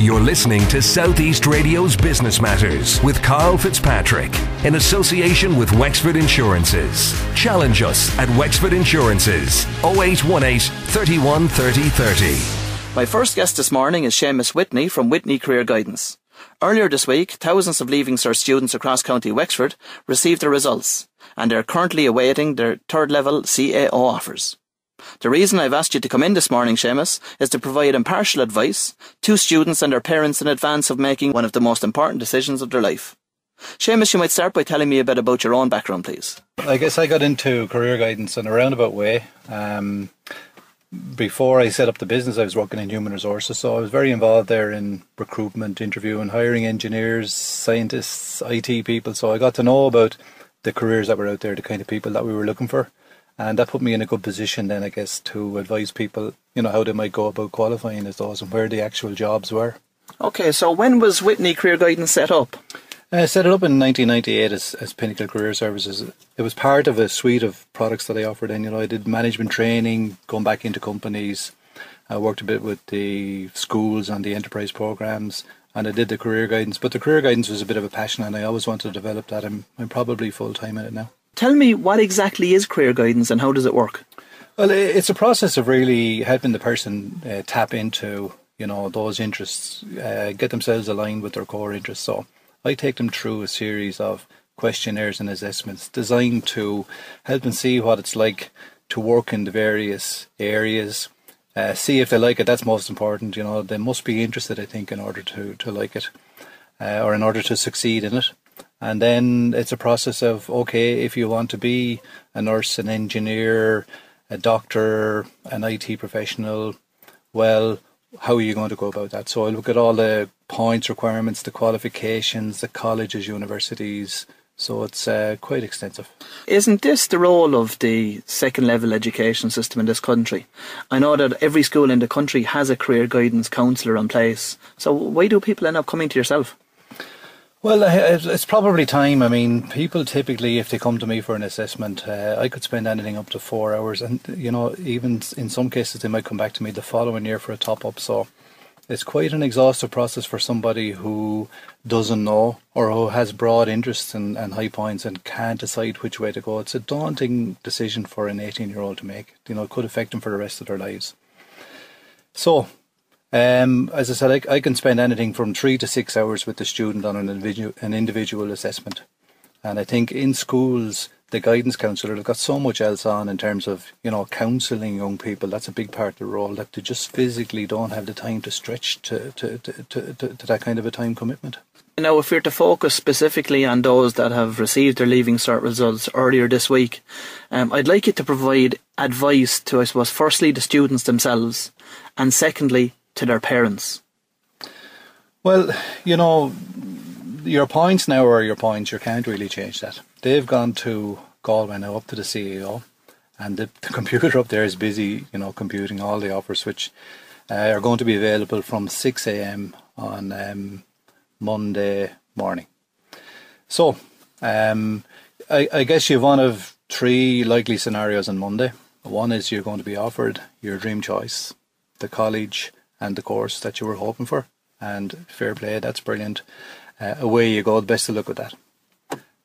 You're listening to Southeast Radio's Business Matters with Karl Fitzpatrick in association with Wexford Insurances. Challenge us at Wexford Insurances 0818 31 30 30. My first guest this morning is Seamus Whitney from Whitney Career Guidance. Earlier this week, thousands of Leaving Cert students across County Wexford received their results and are currently awaiting their third level CAO offers. The reason I've asked you to come in this morning, Seamus, is to provide impartial advice to students and their parents in advance of making one of the most important decisions of their life. Seamus, you might start by telling me a bit about your own background, please. I guess I got into career guidance in a roundabout way. Um, before I set up the business, I was working in human resources, so I was very involved there in recruitment, interviewing, hiring engineers, scientists, IT people. So I got to know about the careers that were out there, the kind of people that we were looking for and that put me in a good position then I guess to advise people you know how they might go about qualifying as those and where the actual jobs were. Okay, so when was Whitney Career Guidance set up? I set it up in 1998 as, as Pinnacle Career Services. It was part of a suite of products that I offered. And you know, I did management training, going back into companies. I worked a bit with the schools and the enterprise programs, and I did the career guidance. But the career guidance was a bit of a passion, and I always wanted to develop that. I'm, I'm probably full time in it now. Tell me what exactly is career guidance and how does it work? Well, it's a process of really helping the person uh, tap into, you know, those interests, uh, get themselves aligned with their core interests. So I take them through a series of questionnaires and assessments designed to help them see what it's like to work in the various areas. Uh, see if they like it. That's most important. You know, they must be interested. I think in order to to like it, uh, or in order to succeed in it. And then it's a process of okay, if you want to be a nurse, an engineer, a doctor, an IT professional, well, how are you going to go about that? So I look at all the points requirements, the qualifications, the colleges, universities. So it's uh, quite extensive. Isn't this the role of the second level education system in this country? I know that every school in the country has a career guidance counsellor in place. So why do people end up coming to yourself? Well, it's probably time. I mean, people typically, if they come to me for an assessment, uh, I could spend anything up to four hours, and you know, even in some cases, they might come back to me the following year for a top up. So, it's quite an exhaustive process for somebody who doesn't know or who has broad interests and, and high points and can't decide which way to go. It's a daunting decision for an 18 year old to make. You know, it could affect them for the rest of their lives. So, um, as I said, I, I, can spend anything from three to six hours with the student on an individual, an individual assessment. And I think in schools, the guidance counsellor have got so much else on in terms of, you know, counselling young people. That's a big part of the role that they just physically don't have the time to stretch to, to, to, to, to that kind of a time commitment. Now, if we're to focus specifically on those that have received their Leaving Cert results earlier this week, um, I'd like you to provide advice to, I suppose, firstly the students themselves, and secondly to their parents? Well, you know, your points now are your points. You can't really change that. They've gone to Galway now, up to the CAO, and the, the computer up there is busy, you know, computing all the offers, which uh, are going to be available from 6 a.m. on um, Monday morning. So, um, I, I guess you've one of three likely scenarios on Monday. One is you're going to be offered your dream choice, the college and the course that you were hoping for. And fair play, that's brilliant. Uh, away you go, best of luck with that.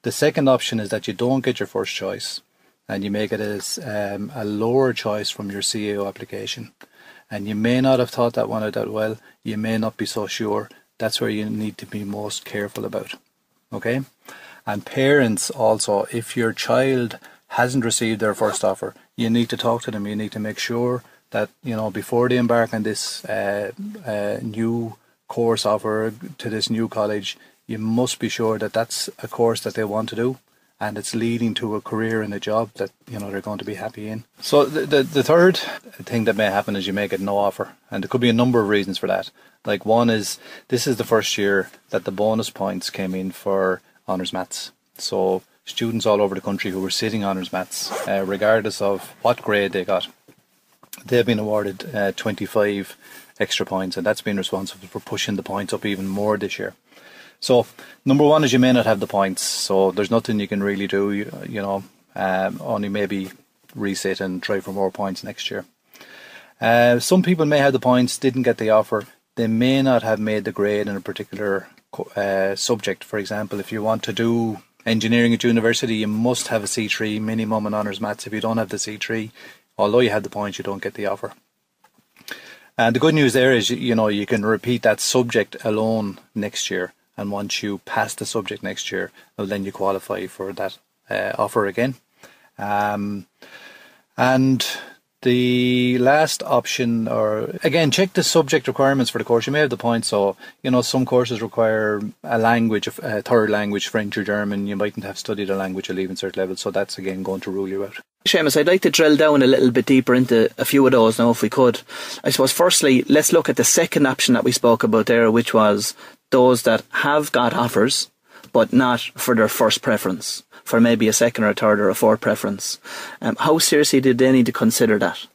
The second option is that you don't get your first choice and you make it as um, a lower choice from your CAO application. And you may not have thought that one out that well, you may not be so sure. That's where you need to be most careful about. Okay? And parents also, if your child hasn't received their first offer, you need to talk to them. You need to make sure that you know before they embark on this uh, uh, new course offer to this new college, you must be sure that that's a course that they want to do and it's leading to a career and a job that you know they're going to be happy in. So the, the the, third thing that may happen is you may get no offer, and there could be a number of reasons for that. Like one is this is the first year that the bonus points came in for honours maths. So students all over the country who were sitting honours maths, uh, regardless of what grade they got, they've been awarded uh, 25 extra points, and that's been responsible for pushing the points up even more this year. So, number one is you may not have the points, so there's nothing you can really do. You, you know, um, only maybe reset and try for more points next year. Uh, some people may have the points, didn't get the offer. they may not have made the grade in a particular uh, subject. For example, if you want to do engineering at university, you must have a C3 minimum in honours maths. If you don't have the C3, although you have the points, you don't get the offer. And the good news there is, you know, you can repeat that subject alone next year. And once you pass the subject next year, well, then you qualify for that uh, offer again. Um, and the last option, or again, check the subject requirements for the course. You may have the point. So, you know, some courses require a language, a third language, French or German. You mightn't have studied a language at Leaving Cert level. So that's again going to rule you out. Seamus, I'd like to drill down a little bit deeper into a few of those now, if we could. I suppose, firstly, let's look at the second option that we spoke about there, which was those that have got offers, but not for their first preference for maybe a second or a third or a fourth preference. Um, how seriously did they need to consider that?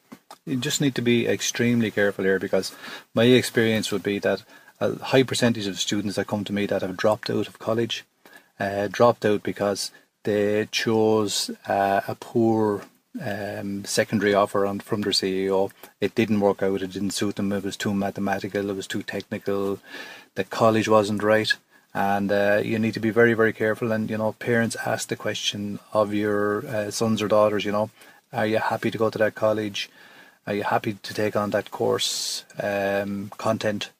You just need to be extremely careful here because my experience would be that a high percentage of students that come to me that have dropped out of college uh, dropped out because they chose uh, a poor um, secondary offer on, from their CAO. It didn't work out. It didn't suit them. It was too mathematical. It was too technical. The college wasn't right and uh, you need to be very very careful and you know parents ask the question of your uh, sons or daughters you know are you happy to go to that college? Are you happy to take on that course um, content?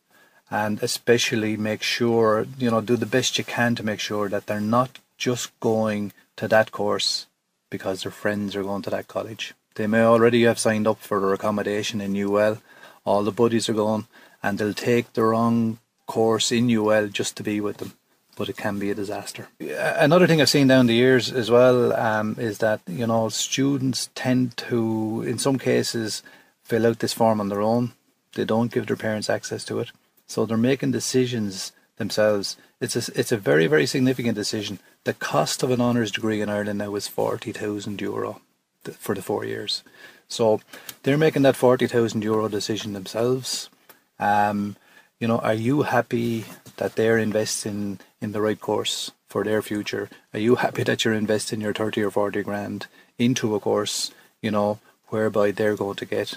And especially make sure you know do the best you can to make sure that they're not just going to that course because their friends are going to that college. They may already have signed up for their accommodation in UL all the buddies are going and they'll take the wrong course in UL just to be with them, but it can be a disaster. Another thing I've seen down the years as well um, is that you know students tend to, in some cases, fill out this form on their own. They don't give their parents access to it, so they're making decisions themselves. It's a, it's a very very significant decision. The cost of an honours degree in Ireland now is forty thousand euro for the four years. So they're making that forty thousand euro decision themselves. Um, you know, are you happy that they're investing in the right course for their future? Are you happy that you're investing your 30 or 40 grand into a course, you know, whereby they're going to get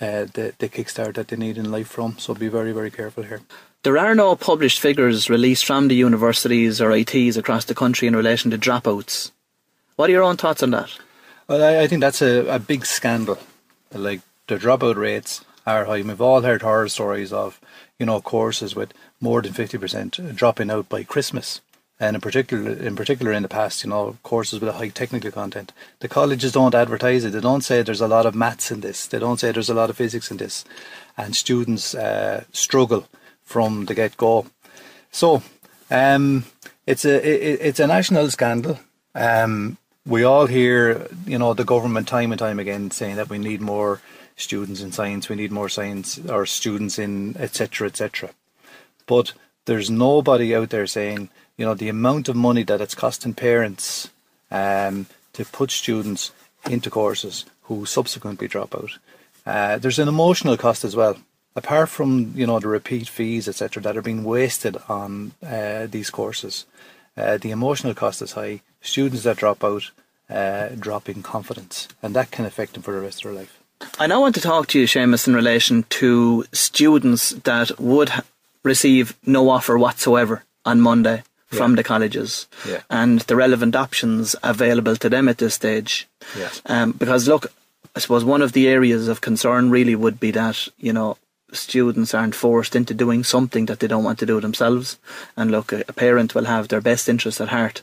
uh, the, the kickstart that they need in life from? So be very, very careful here. There are no published figures released from the universities or ITs across the country in relation to dropouts. What are your own thoughts on that? Well, I, I think that's a, a big scandal. Like the dropout rates are high. We've all heard horror stories of you know, courses with more than 50% dropping out by Christmas. And in particular, in particular, in the past, you know, courses with a high technical content, the colleges don't advertise it. They don't say there's a lot of maths in this. They don't say there's a lot of physics in this, and students uh, struggle from the get go. So, um, it's a it, it's a national scandal. Um, we all hear, you know, the government time and time again saying that we need more students in science, we need more science, or students in etc. etc. But there's nobody out there saying, you know, the amount of money that it's costing parents um, to put students into courses who subsequently drop out. Uh, there's an emotional cost as well. Apart from you know the repeat fees etc. that are being wasted on uh, these courses, uh, the emotional cost is high. Students that drop out uh, drop in confidence, and that can affect them for the rest of their life. I now want to talk to you, Seamus, in relation to students that would ha- receive no offer whatsoever on Monday from yeah. the colleges yeah. and the relevant options available to them at this stage. Yeah. Um, because, look, I suppose one of the areas of concern really would be that, you know, students aren't forced into doing something that they don't want to do themselves. And look, a, a parent will have their best interest at heart.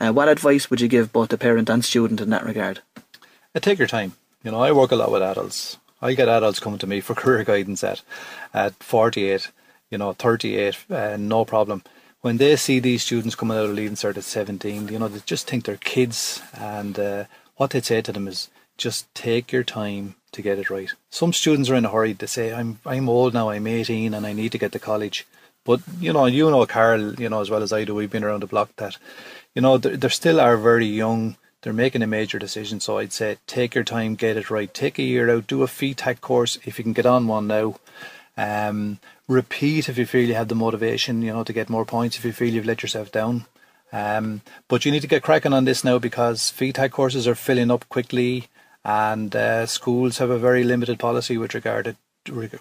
Uh, what advice would you give both the parent and student in that regard? Uh, take your time. You know, I work a lot with adults. I get adults coming to me for career guidance at at 48, you know, 38, uh, no problem. When they see these students coming out of Leaving Cert at 17, you know, they just think they're kids. And uh, what they'd say to them is, just take your time to get it right. Some students are in a hurry. They say, I'm, I'm old now, I'm 18 and I need to get to college. But, you know, you know, Karl, you know, as well as I do, we've been around the block that, you know, they there still are very young they're making a major decision. So I'd say take your time, get it right. Take a year out, do a FETAC course if you can get on one now. Um, repeat if you feel you have the motivation, you know, to get more points if you feel you've let yourself down. Um, but you need to get cracking on this now because FETAC courses are filling up quickly and uh, schools have a very limited policy with regard to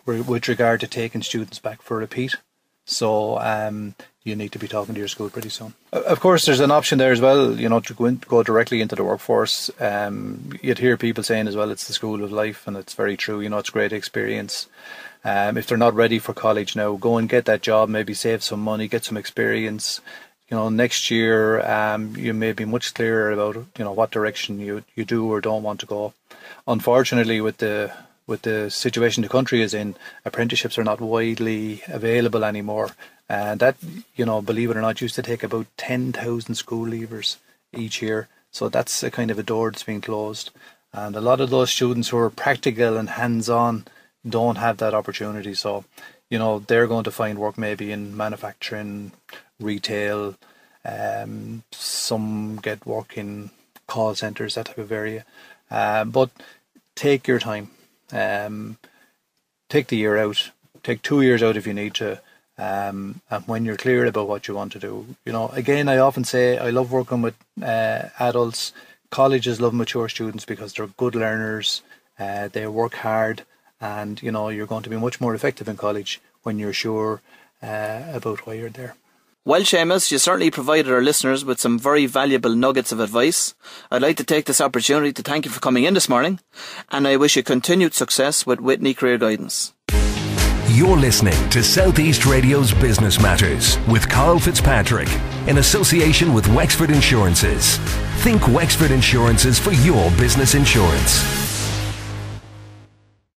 with regard to taking students back for repeat. So um, you need to be talking to your school pretty soon. Of course, there's an option there as well. You know, to go, in, go directly into the workforce. Um, you'd hear people saying as well, it's the school of life, and it's very true. You know, it's great experience. Um, if they're not ready for college now, go and get that job. Maybe save some money, get some experience. You know, next year um, you may be much clearer about you know what direction you you do or don't want to go. Unfortunately, with the with the situation the country is in, apprenticeships are not widely available anymore. And that, you know, believe it or not, used to take about 10,000 school leavers each year. So that's a kind of a door that's being closed. And a lot of those students who are practical and hands on don't have that opportunity. So, you know, they're going to find work maybe in manufacturing, retail, um, some get work in call centres, that type of area. Uh, but take your time. Um, take the year out. Take two years out if you need to. Um, and when you're clear about what you want to do, you know, again, I often say I love working with uh, adults. Colleges love mature students because they're good learners. Uh, they work hard, and you know, you're going to be much more effective in college when you're sure uh, about why you're there. Well, Seamus, you certainly provided our listeners with some very valuable nuggets of advice. I'd like to take this opportunity to thank you for coming in this morning, and I wish you continued success with Whitney Career Guidance. You're listening to Southeast Radio's Business Matters with Karl Fitzpatrick in association with Wexford Insurances. Think Wexford Insurances for your business insurance.